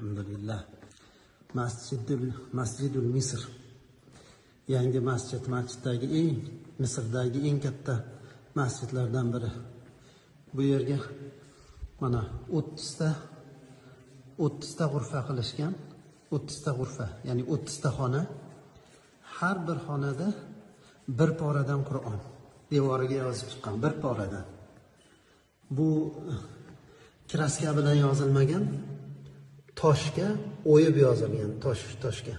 alhamdulillah. Masjidul masjidul misr. Yangi masjid masjiddagi eng misrdagi eng katta masjidlardan biri. Bu yerga mana o'ttizta o'ttizta g'urfa qilishgan. O'ttizta g'urfa ya'ni o'ttizta xona. Har bir xonada bir poradan qur'on devoriga yozib chiqqan bir poradan bu kraska bilan yozilmagan. Toshga o'yib yozilgan tosh toshga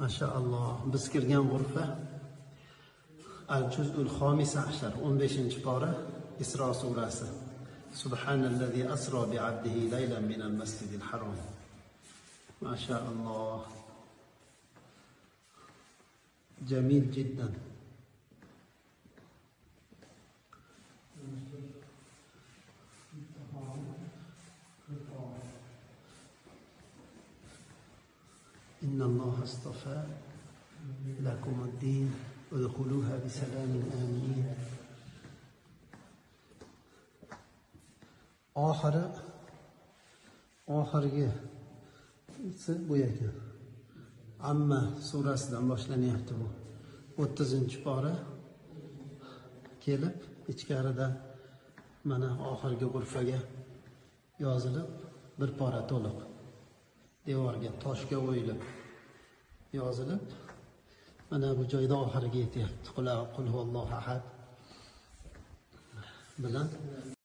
mashaalloh biz kirgan g'urfa al juzul xomisa ashar o'n beshinchi pora isro surasi subhanallazi asro bi abdihi laylan min al masjidil harom mashaalloh jamil jiddan إن الله اصطفى لكم الدين ادخلوها بسلام آمنين oxiri oxirgi bu ekan amma surasidan boshlanyapti bu o'ttizinchi pora kelib ichkarida mana oxirgi g'urfaga yozilib bir pora to'liq Devorga toshga o'yilib yozilib mana bu joyda oxiriga yetyapti. Qul huvallohu ahad bilan.